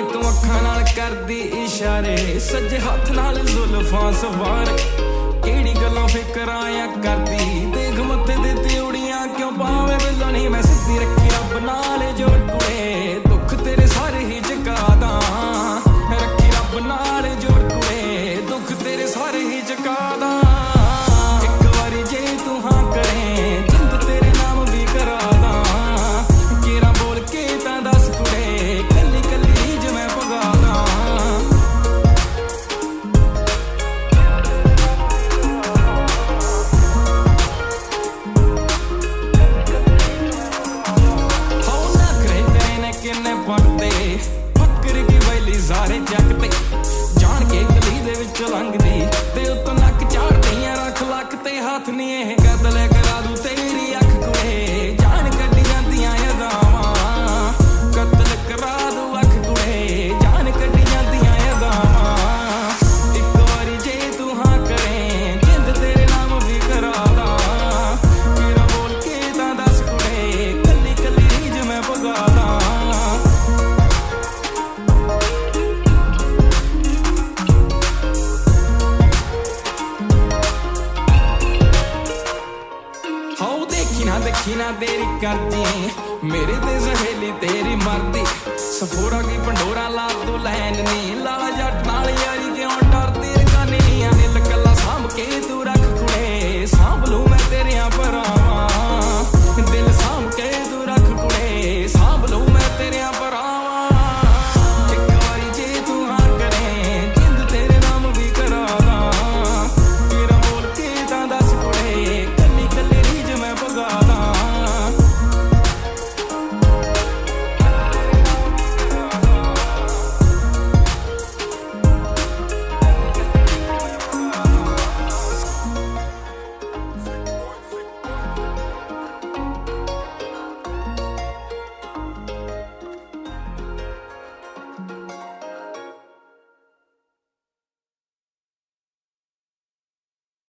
ਨੀ ਤੂੰ ਅੱਖਾਂ ਨਾਲ ਕਰਦੀ ਇਸ਼ਾਰੇ, ਸੱਜੇ ਹੱਥ ਨਾਲ ਜ਼ੁਲਫਾਂ ਸਵਾਰ। ਕਿਹੜੀ ਗੱਲਾਂ ਫਿਕਰਾਂ ਆਇਆ ਕਰਦੀ ਚ ਲੰਘਦੀ। ਦਿਲ ਤੋਂ ਨੱਕ ਝਾੜਦੀਆਂ ਰੱਖ ਲੱਕ ਤੇ ਹੱਥ ਨਹੀਂ ਇਹ। लखी ना देरी करती मेरे ते सहेली तेरी मरती सफोड़ा की